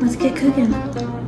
Let's get cooking.